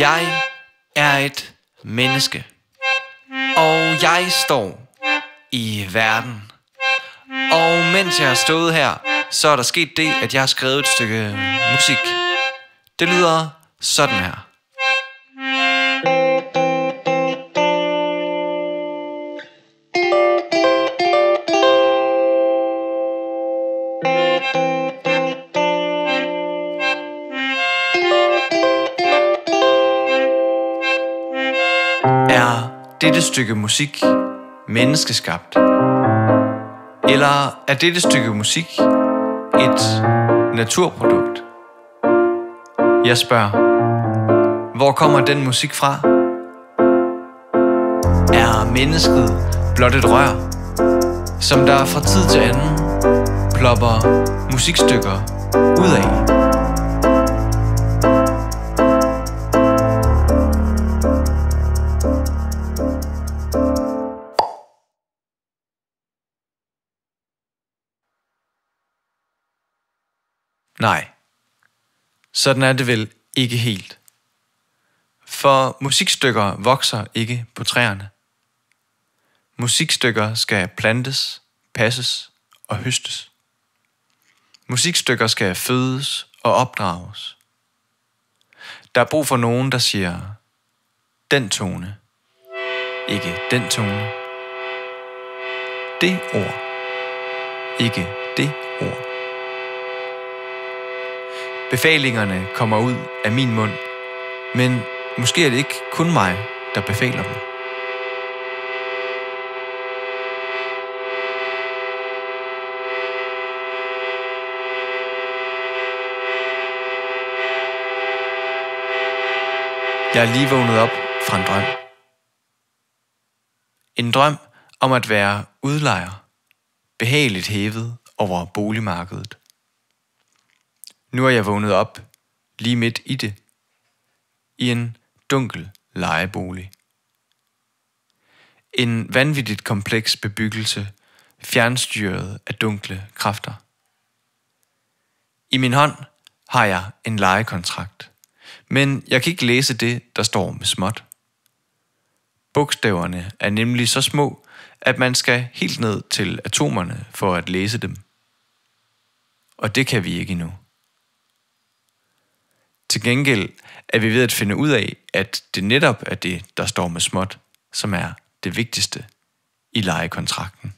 Jeg er et menneske, og jeg står i verden. Og mens jeg har stået her, så er der sket det, at jeg har skrevet et stykke musik. Det lyder sådan her. Er dette stykke musik menneskeskabt? Eller er dette stykke musik et naturprodukt? Jeg spørger, hvor kommer den musik fra? Er mennesket blot et rør, som der fra tid til anden plopper musikstykker ud af? Nej, sådan er det vel ikke helt. For musikstykker vokser ikke på træerne. Musikstykker skal plantes, passes og høstes. Musikstykker skal fødes og opdrages. Der er brug for nogen, der siger, den tone, ikke den tone. Det ord, ikke det ord. Befalingerne kommer ud af min mund, men måske er det ikke kun mig, der befaler dem. Jeg er lige vågnet op fra en drøm. En drøm om at være udlejer, behageligt hævet over boligmarkedet. Nu er jeg vågnet op, lige midt i det, i en dunkel lejebolig. En vanvittigt kompleks bebyggelse, fjernstyret af dunkle kræfter. I min hånd har jeg en lejekontrakt, men jeg kan ikke læse det, der står med småt. Bogstaverne er nemlig så små, at man skal helt ned til atomerne for at læse dem. Og det kan vi ikke endnu. Til gengæld er vi ved at finde ud af, at det netop er det, der står med småt, som er det vigtigste i lejekontrakten.